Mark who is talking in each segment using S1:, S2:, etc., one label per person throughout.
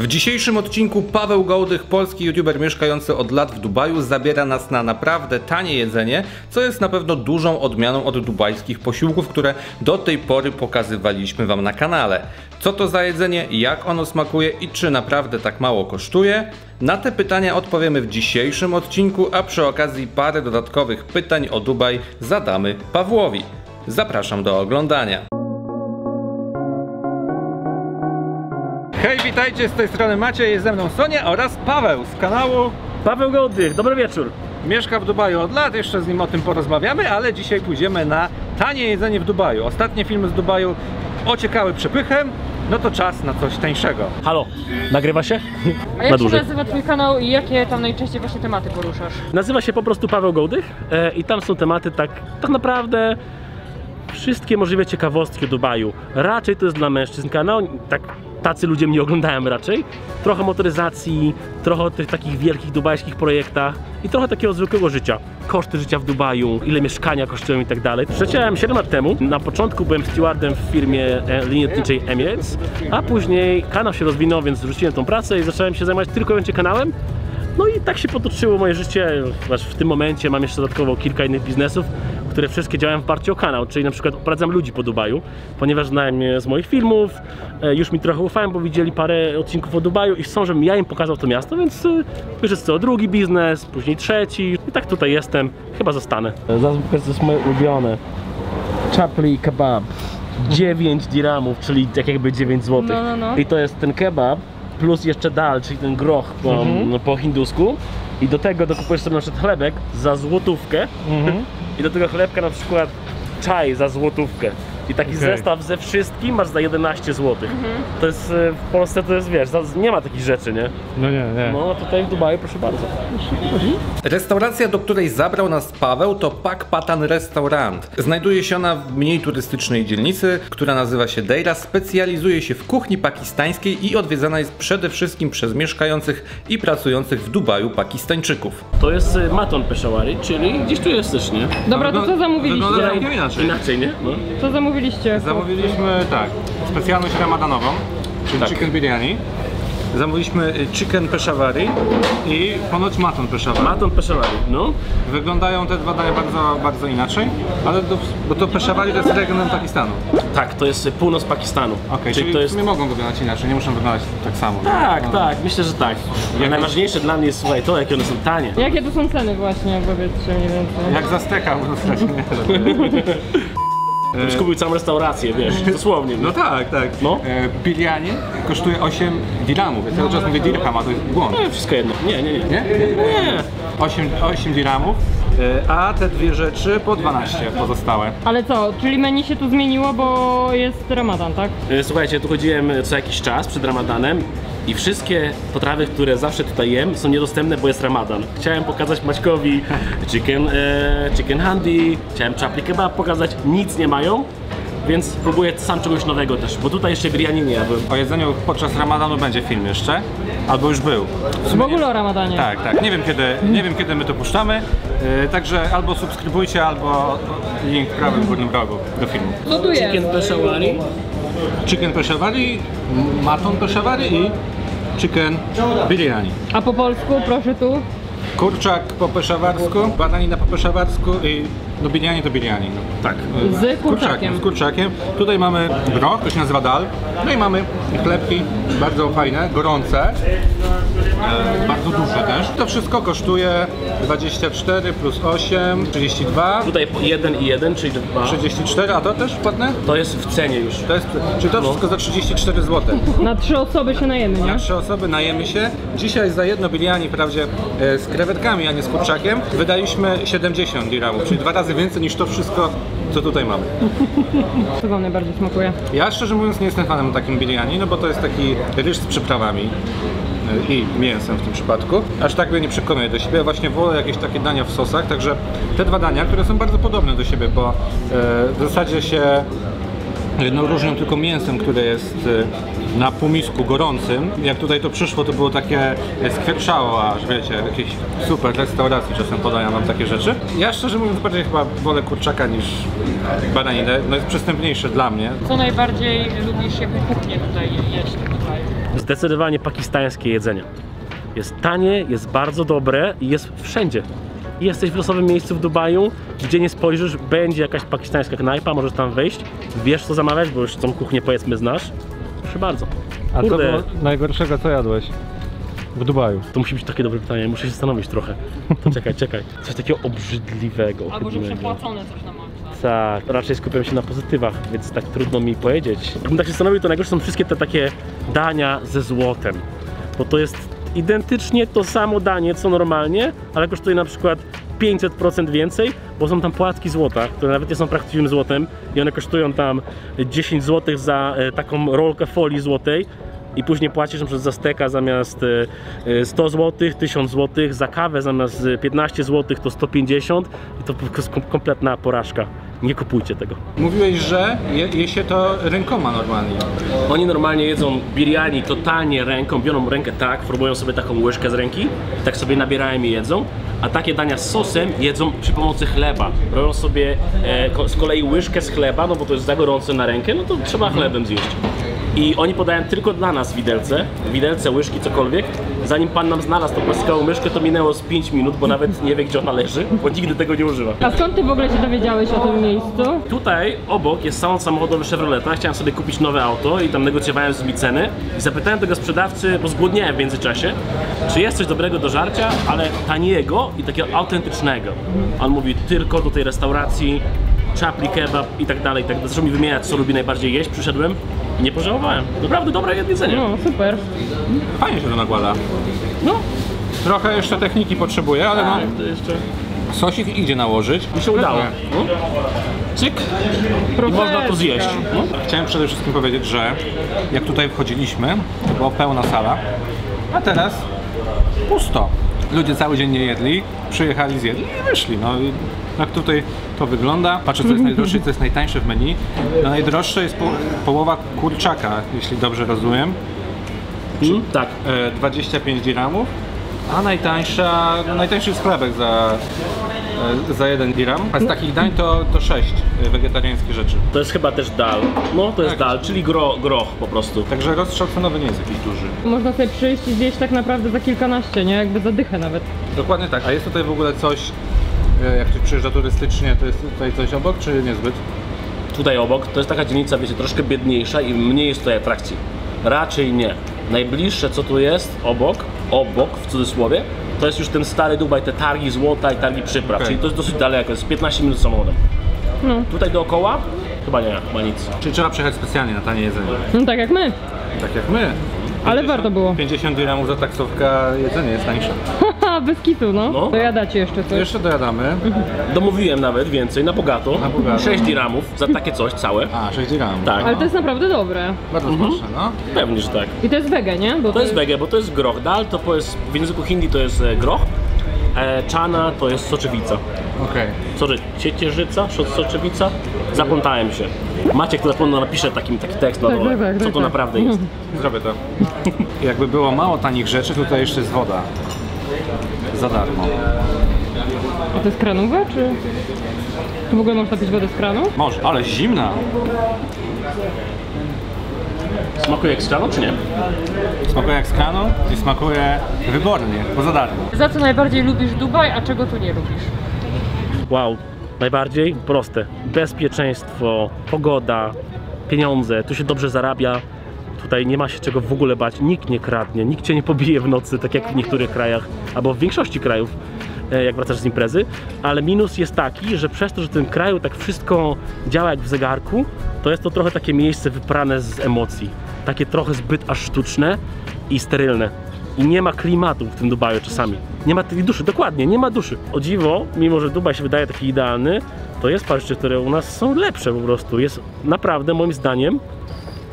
S1: W dzisiejszym odcinku Paweł Gołdych, polski youtuber mieszkający od lat w Dubaju, zabiera nas na naprawdę tanie jedzenie, co jest na pewno dużą odmianą od dubajskich posiłków, które do tej pory pokazywaliśmy Wam na kanale. Co to za jedzenie, jak ono smakuje i czy naprawdę tak mało kosztuje? Na te pytania odpowiemy w dzisiejszym odcinku, a przy okazji parę dodatkowych pytań o Dubaj zadamy Pawłowi. Zapraszam do oglądania. Hej, witajcie, z tej strony Maciej, jest ze mną Sonia oraz Paweł z kanału
S2: Paweł Gołdych, dobry wieczór.
S1: Mieszka w Dubaju od lat, jeszcze z nim o tym porozmawiamy, ale dzisiaj pójdziemy na tanie jedzenie w Dubaju. Ostatnie filmy z Dubaju ociekały przepychem, no to czas na coś tańszego.
S2: Halo, nagrywa się?
S3: A
S2: Na
S3: jak się
S2: dłużej.
S3: nazywa twój kanał i jakie tam najczęściej właśnie tematy poruszasz?
S2: Nazywa się po prostu Paweł Gołdych e, i tam są tematy tak, tak naprawdę wszystkie możliwe ciekawostki o Dubaju. Raczej to jest dla mężczyzn kanał, tak tacy ludzie mnie oglądają raczej. Trochę motoryzacji, trochę o tych takich wielkich dubajskich projektach i trochę takiego zwykłego życia. Koszty życia w Dubaju, ile mieszkania kosztują i tak dalej. Przeciąłem 7 lat temu. Na początku byłem stewardem w firmie e, linii lotniczej Emirates, a później kanał się rozwinął, więc rzuciłem tą pracę i zacząłem się zajmować tylko i kanałem. No i tak się potoczyło moje życie, w tym momencie mam jeszcze dodatkowo kilka innych biznesów, które wszystkie działają w oparciu o kanał, czyli na przykład oprowadzam ludzi po Dubaju, ponieważ znają mnie z moich filmów, e, już mi trochę ufają, bo widzieli parę odcinków o Dubaju i chcą, żebym ja im pokazał to miasto, więc e, już jest to drugi biznes, później trzeci i tak tutaj jestem, chyba zostanę. Zaraz to jest moje ulubione. Chapli kebab. 9 dirhamów, czyli tak jakby 9 zł.
S3: No, no, no.
S2: I to jest ten kebab plus jeszcze dal, czyli ten groch po,
S1: Mhm.
S2: po hindusku. I do tego dokupujesz sobie na przykład chlebek za złotówkę.
S1: Mhm.
S2: I do tego chlebka na przykład czaj za złotówkę. I taki
S1: Okej.
S2: zestaw ze wszystkim masz za 11 zł. To jest e, w Polsce to jest wiesz, nie ma takich rzeczy, nie?
S1: No nie, nie.
S2: No a tutaj w Dubaju proszę bardzo.
S1: Restauracja, do której zabrał nas Paweł, to Pak Patan Restaurant. Znajduje się ona w mniej turystycznej dzielnicy, która nazywa się Deira. Specjalizuje się w kuchni pakistańskiej i odwiedzana jest przede wszystkim przez mieszkających i pracujących w Dubaju Pakistańczyków.
S2: To jest e, maton peshawari, czyli gdzieś tu jesteś, nie?
S3: Dobra, to co zamówiliście?
S1: wygląda całkiem inaczej.
S2: Inaczej, nie? No.
S3: Co zamówiliście?
S1: Zamówiliśmy tak, specjalność ramadanową, czyli
S2: Tak.
S1: chicken biryani. Zamówiliśmy y, chicken peshawari i ponoć maton peshawari.
S2: Maton peshawari, no.
S1: Wyglądają te dwa dania bardzo, bardzo inaczej, ale to, bo to Peshawari to jest regionem Pakistanu.
S2: Tak, to jest północ Pakistanu.
S1: Okej, czyli,
S2: to jest
S1: nie mogą wyglądać inaczej, nie muszą wyglądać tak samo.
S2: Tak,
S1: No.
S2: tak, myślę, że tak. Jak najważniejsze dla mnie jest słuchaj, to, jakie one są tanie.
S3: Jakie to są ceny właśnie, powiedzcie mniej więcej?
S1: Jak za steka po prostu. nie?
S2: Byś kupił całą restaurację, wiesz, dosłownie.
S1: No tak, tak.
S2: No.
S1: E, kosztuje 8 dirhamów. Ja cały czas mówię dirham, a to jest błąd.
S2: No, wszystko jedno. Nie, nie, nie.
S1: Nie?
S2: Nie.
S1: 8, 8 dirhamów, e, a te dwie rzeczy po 12 pozostałe.
S3: Ale co, czyli menu się tu zmieniło, bo jest ramadan, tak?
S2: E, Słuchajcie, tu chodziłem co jakiś czas przed ramadanem i wszystkie potrawy, które zawsze tutaj jem są niedostępne, bo jest ramadan. Chciałem pokazać Maćkowi chicken, e, chicken handy, chciałem chapli kebab pokazać, nic nie mają, więc próbuję sam czegoś nowego też, bo tutaj jeszcze biryani nie jadłem.
S1: O jedzeniu podczas ramadanu będzie film jeszcze, albo już był.
S3: W ogóle o ramadanie.
S1: Tak, tak. Nie wiem kiedy, nie wiem kiedy my to puszczamy. E, także albo subskrybujcie, albo link w prawym górnym rogu do filmu.
S3: Co tu jest?
S2: Chicken peshawari,
S1: Chicken peshawari, maton peshawari i chicken biryani.
S3: A po polsku, proszę tu.
S1: Kurczak po peszawarsku, baranina po peszawarsku i no biryani to biryani. No, tak.
S3: Z kurczakiem.
S1: Z kurczakiem. Tutaj mamy groch, to się nazywa dal. No i mamy chlebki bardzo fajne, gorące. E, bardzo duże też. To wszystko kosztuje 24 plus 8, 32.
S2: tutaj jeden i jeden, czyli dwa.
S1: 34, a to też płatne?
S2: To jest w cenie już.
S1: To jest, czyli to wszystko za 34 zł.
S3: Na trzy osoby się najemy, nie?
S1: Na trzy osoby najemy się. Dzisiaj za jedno biryani, wprawdzie e, z krewetkami, a nie z kurczakiem, wydaliśmy 70 dirhamów, czyli dwa razy więcej niż to wszystko, co tutaj mamy.
S3: Co wam najbardziej smakuje?
S1: Ja szczerze mówiąc nie jestem fanem takim biryani, no bo to jest taki ryż z przyprawami e, i mięsem w tym przypadku. Aż tak mnie nie przekonuje do siebie. Właśnie wolę jakieś takie dania w sosach, także te dwa dania, które są bardzo podobne do siebie, bo e, w zasadzie się no, różnią tylko mięsem, które jest e, na półmisku gorącym. Jak tutaj to przyszło, to było takie skwierczało, aż wiecie, w jakiejś super restauracji czasem podają nam takie rzeczy. Ja szczerze mówiąc bardziej chyba wolę kurczaka niż baraninę. No jest przystępniejsze dla mnie.
S3: Co najbardziej lubisz, jaką kuchnię tutaj jeść? Tutaj?
S2: Zdecydowanie pakistańskie jedzenie. Jest tanie, jest bardzo dobre i jest wszędzie. Jesteś w losowym miejscu w Dubaju, gdzie nie spojrzysz, będzie jakaś pakistańska knajpa, możesz tam wejść, wiesz co zamawiać, bo już tą kuchnię powiedzmy znasz. Proszę bardzo.
S1: A co
S2: Kurde.
S1: było najgorszego, co jadłeś w Dubaju?
S2: To musi być takie dobre pytanie, muszę się zastanowić trochę. To czekaj, czekaj. Coś takiego obrzydliwego,
S3: Albo że
S2: ohydnego.
S3: przepłacone coś na maksa.
S2: Tak, raczej skupiam się na pozytywach, więc tak trudno mi powiedzieć. Jakbym tak się zastanowił, to najgorsze są wszystkie te takie dania ze złotem. Bo to jest identycznie to samo danie, co normalnie, ale kosztuje na przykład 500% więcej, bo są tam płatki złota, które nawet nie są prawdziwym złotem i one kosztują tam 10 zł za e, taką rolkę folii złotej i później płacisz przykład za steka zamiast e, e, 100 zł, 1000 zł, za kawę zamiast e, 15 zł to 150 i to po prostu kom- kompletna porażka. Nie kupujcie tego.
S1: Mówiłeś, że je, je się to rękoma normalnie.
S2: Oni normalnie jedzą biryani totalnie ręką, biorą rękę tak, próbują sobie taką łyżkę z ręki, tak sobie nabierają i jedzą, a takie dania z sosem jedzą przy pomocy chleba. Robią sobie e, ko- z kolei łyżkę z chleba, no bo to jest za gorące na rękę, no to trzeba chlebem zjeść. I oni podają tylko dla nas widelce, widelce, łyżki, cokolwiek. Zanim pan nam znalazł tą płaskałą myszkę, to minęło z 5 minut, bo nawet nie wie, gdzie ona leży, bo nigdy tego nie używa.
S3: A skąd ty w ogóle się dowiedziałeś o tym miejscu?
S2: Tutaj obok jest salon samochodowy Chevroleta. Chciałem sobie kupić nowe auto i tam negocjowałem z nimi ceny. I zapytałem tego sprzedawcy, bo zgłodniałem w międzyczasie, czy jest coś dobrego do żarcia, ale taniego i takiego autentycznego. On mówi tylko do tej restauracji, czapli kebab i tak dalej. Tak. Zaczął mi wymieniać, co lubi najbardziej jeść. Przyszedłem i nie pożałowałem. Naprawdę dobre jedzenie.
S3: No, super.
S1: Fajnie się to nakłada.
S2: No,
S1: Trochę jeszcze techniki potrzebuje, ale no,
S2: tak, to jeszcze
S1: sosik idzie nałożyć.
S2: mi się udało. No.
S1: Cyk.
S2: I można to zjeść. No.
S1: Chciałem przede wszystkim powiedzieć, że jak tutaj wchodziliśmy, to była pełna sala, a teraz pusto. Ludzie cały dzień nie jedli, przyjechali, zjedli i wyszli. No i jak tutaj to wygląda, patrzę co jest najdroższe i co jest najtańsze w menu. No najdroższe jest po, połowa kurczaka, jeśli dobrze rozumiem.
S2: Mm, tak.
S1: E, 25 dirhamów, a najtańsza, no najtańszy sklepek za, e, za 1 dirham. A z takich dań to, to 6 wegetariańskich rzeczy.
S2: To jest chyba też dal. No, to jest
S1: Tak.
S2: dal, czyli gro, groch po prostu.
S1: Także rozstrzał cenowy nie jest jakiś duży.
S3: Można sobie przyjść i zjeść tak naprawdę za kilkanaście, nie? Jakby za dychę nawet.
S1: Dokładnie tak. A jest tutaj w ogóle coś, e, jak ktoś przyjeżdża turystycznie, to jest tutaj coś obok, czy niezbyt?
S2: tutaj obok, to jest taka dzielnica, wiecie, troszkę biedniejsza i mniej jest tutaj atrakcji. Raczej nie. Najbliższe, co tu jest obok, obok w cudzysłowie, to jest już ten stary Dubaj, te targi złota i targi przypraw,
S1: Okej.
S2: czyli to jest dosyć daleko, jest 15 minut samochodem.
S3: No.
S2: Tutaj dookoła? Chyba nie, chyba nic.
S1: Czyli trzeba przyjechać specjalnie na tanie jedzenie.
S3: No tak jak my.
S1: Tak jak my.
S3: Ale warto było.
S1: 50 dirhamów za taksówka, jedzenie jest tańsze.
S3: Bez kitu, no.
S2: No.
S3: To jadacie jeszcze coś.
S1: jeszcze dojadamy.
S2: Domówiłem nawet więcej, na bogato.
S1: Na bogato.
S2: 6 dirhamów za takie coś całe.
S1: A, 6 dirhamów.
S2: Tak,
S3: Ale to jest naprawdę dobre.
S1: Bardzo smaczne, no.
S2: pewnie, że tak.
S3: I to jest wege, nie? Bo
S2: To jest wege, bo to jest groch. Dal to jest, w języku hindi to jest e, groch, e, czana to jest soczewica.
S1: Okej.
S2: Sorry, ciecierzyca, so- soczewica? Zaplątałem się. Maciek to na pewno napisze takim, taki tekst na
S3: Tak,
S2: dole,
S3: tak, tak,
S2: co
S3: tak,
S2: to
S3: tak.
S2: naprawdę jest.
S1: Zrobię to. Jakby było mało tanich rzeczy, tutaj jeszcze jest woda. Za darmo.
S3: A to jest kranowe, czy... Tu w ogóle można pić wodę z kranu?
S1: Może, ale zimna.
S2: Smakuje jak z czanu, czy nie?
S1: Smakuje jak z kranu i smakuje wybornie, bo za darmo.
S3: Za co najbardziej lubisz Dubaj, a czego tu nie lubisz?
S2: Wow, najbardziej proste. Bezpieczeństwo, pogoda, pieniądze, tu się dobrze zarabia. Tutaj nie ma się czego w ogóle bać, nikt nie kradnie, nikt cię nie pobije w nocy, tak jak w niektórych krajach, albo w większości krajów, e, jak wracasz z imprezy. Ale minus jest taki, że przez to, że w tym kraju tak wszystko działa jak w zegarku, to jest to trochę takie miejsce wyprane z emocji. Takie trochę zbyt aż sztuczne i sterylne. I nie ma klimatu w tym Dubaju czasami. Nie ma tej duszy, dokładnie, nie ma duszy. O dziwo, mimo że Dubaj się wydaje taki idealny, to jest parę rzeczy, które u nas są lepsze po prostu. Jest naprawdę, moim zdaniem,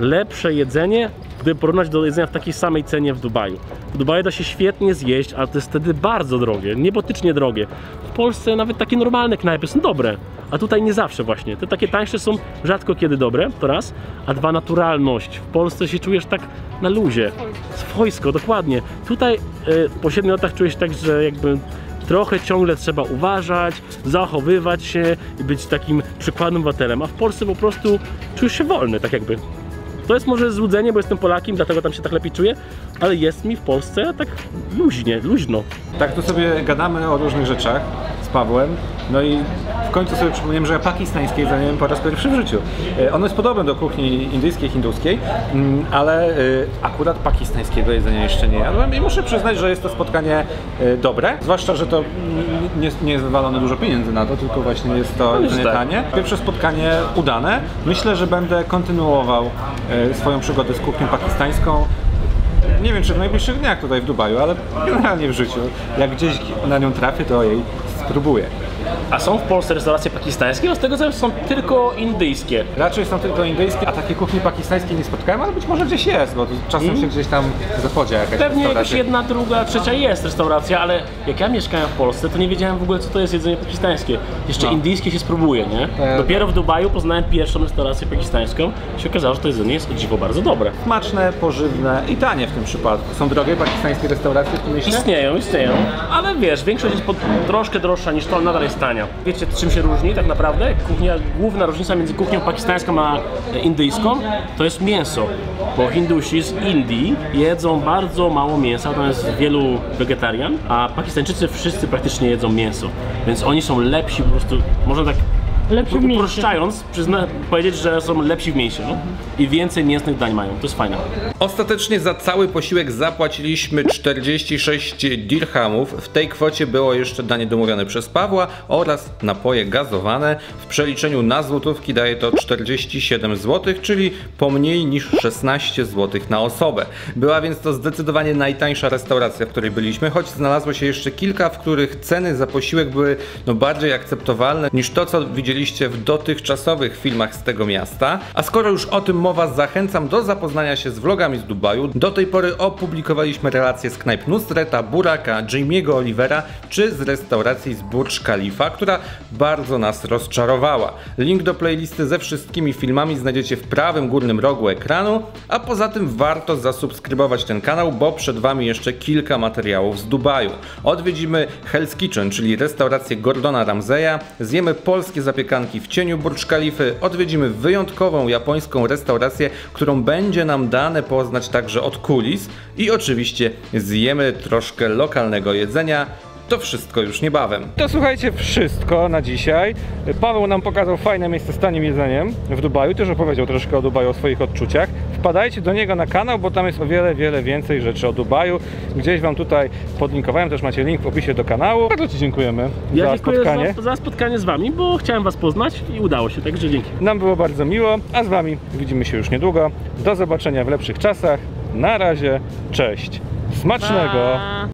S2: lepsze jedzenie, gdyby porównać do jedzenia w takiej samej cenie w Dubaju. W Dubaju da się świetnie zjeść, ale to jest wtedy bardzo drogie, niebotycznie drogie. W Polsce nawet takie normalne knajpy są dobre, a tutaj nie zawsze właśnie. Te takie tańsze są rzadko kiedy dobre, to raz, a dwa naturalność. W Polsce się czujesz tak na luzie. Swojsko, dokładnie. Tutaj y, po 7 latach czujesz tak, że jakby trochę ciągle trzeba uważać, zachowywać się i być takim przykładnym obywatelem, a w Polsce po prostu czujesz się wolny, tak jakby. To jest może złudzenie, bo jestem Polakiem, dlatego tam się tak lepiej czuję, ale jest mi w Polsce tak luźnie, luźno.
S1: Tak tu sobie gadamy o różnych rzeczach z Pawłem, no i w końcu sobie przypomniałem, że ja pakistańskie jedzenie jem po raz pierwszy w życiu. E, Ono jest podobne do kuchni indyjskiej, hinduskiej, mm, ale e, akurat pakistańskiego jedzenia jeszcze nie jadłem i muszę przyznać, że jest to spotkanie e, dobre, zwłaszcza, że to nie, nie jest wywalone dużo pieniędzy na to, tylko właśnie jest to jedzenie
S2: tak.
S1: tanie. Pierwsze spotkanie udane. Myślę, że będę kontynuował swoją przygodę z kuchnią pakistańską. Nie wiem, czy w najbliższych dniach tutaj w Dubaju, ale generalnie w życiu. Jak gdzieś na nią trafię, to jej spróbuję.
S2: A są w Polsce restauracje pakistańskie, a z tego co wiem są tylko indyjskie.
S1: Raczej są tylko indyjskie, a takiej kuchni pakistańskiej nie spotkałem, ale być może gdzieś jest, bo czasem się gdzieś tam zachodzie jakaś
S2: Pewnie jakaś jedna, druga, trzecia jest restauracja, ale jak ja mieszkałem w Polsce, to nie wiedziałem w ogóle co to jest jedzenie pakistańskie. Jeszcze
S1: No.
S2: indyjskie się spróbuje, nie?
S1: Tak.
S2: Dopiero w Dubaju poznałem pierwszą restaurację pakistańską i się okazało, że to jedzenie jest o dziwo bardzo dobre.
S1: Smaczne, pożywne i tanie w tym przypadku. Są drogie pakistańskie restauracje w tym mieście?
S2: Istnieją, istnieją, ale wiesz, większość jest po, troszkę droższa niż to, nadal jest tania. Wiecie czym się różni tak naprawdę? Kuchnia, główna różnica między kuchnią pakistańską a indyjską to jest mięso. Bo Hindusi z Indii jedzą bardzo mało mięsa, jest wielu wegetarian, a Pakistańczycy wszyscy praktycznie jedzą mięso. Więc oni są lepsi po prostu, można tak
S3: Lepszy w mięsie.
S2: uproszczając, przyzna, powiedzieć, że są lepsi w mięsie. No? I więcej mięsnych dań mają, to jest fajne.
S1: Ostatecznie za cały posiłek zapłaciliśmy 46 dirhamów. W tej kwocie było jeszcze danie domówione przez Pawła oraz napoje gazowane. W przeliczeniu na złotówki daje to 47 zł, czyli po mniej niż 16 zł na osobę. Była więc to zdecydowanie najtańsza restauracja, w której byliśmy, choć znalazło się jeszcze kilka, w których ceny za posiłek były no, bardziej akceptowalne niż to, co widzieliście w dotychczasowych filmach z tego miasta. A skoro już o tym mowa, zachęcam do zapoznania się z vlogami z Dubaju. Do tej pory opublikowaliśmy relacje z knajp Nusreta, Buraka, Jamie'ego Olivera czy z restauracji z Burj Khalifa, która bardzo nas rozczarowała. Link do playlisty ze wszystkimi filmami znajdziecie w prawym górnym rogu ekranu, a poza tym warto zasubskrybować ten kanał, bo przed Wami jeszcze kilka materiałów z Dubaju. Odwiedzimy Hell's Kitchen, czyli restaurację Gordona Ramseya, zjemy polskie w cieniu Burj Khalify, odwiedzimy wyjątkową japońską restaurację, którą będzie nam dane poznać także od kulis i oczywiście zjemy troszkę lokalnego jedzenia. To wszystko już niebawem. To słuchajcie, wszystko na dzisiaj. Paweł nam pokazał fajne miejsce z tanim jedzeniem w Dubaju. Też opowiedział troszkę o Dubaju, o swoich odczuciach. Wpadajcie do niego na kanał, bo tam jest o wiele, wiele więcej rzeczy o Dubaju. Gdzieś Wam tutaj podlinkowałem, też macie link w opisie do kanału. Bardzo Ci dziękujemy
S2: Ja
S1: za
S2: dziękuję
S1: spotkanie.
S2: Za, za spotkanie z Wami, bo chciałem Was poznać i udało się, także dzięki.
S1: Nam było bardzo miło, a z Wami widzimy się już niedługo. Do zobaczenia w lepszych czasach. Na razie, cześć. Smacznego!
S2: Pa!